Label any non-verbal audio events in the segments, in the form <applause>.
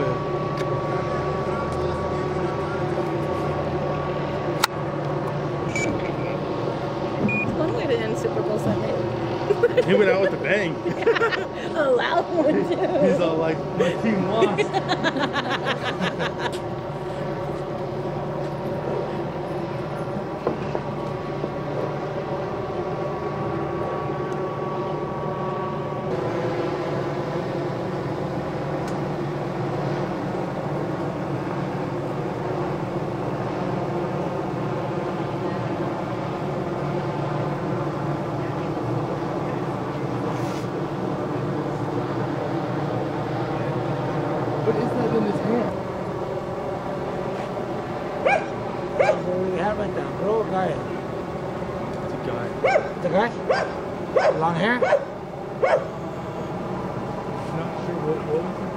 player. Super Bowl Sunday. he went out with a bang. <laughs> A loud one too. He's all like, my team wants. What is that in his hand? We have it, the bro guy. It's a guy. The guy? Long hair? Not sure what, what was his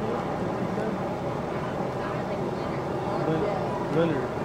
name? Lin- Leonard.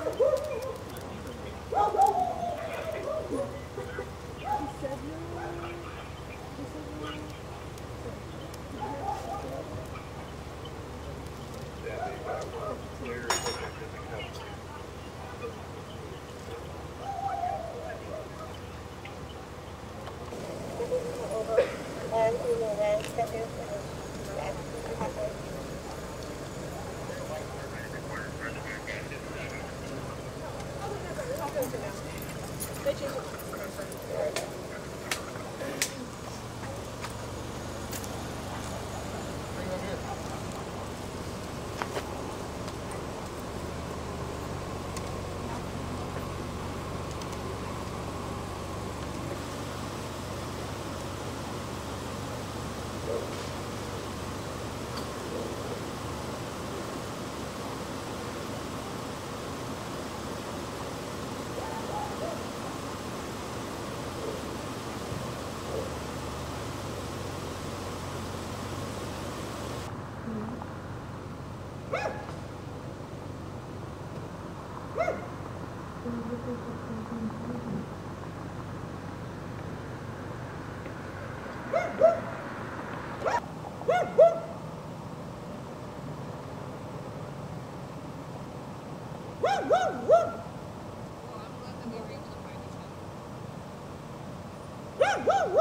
Woo! Woo!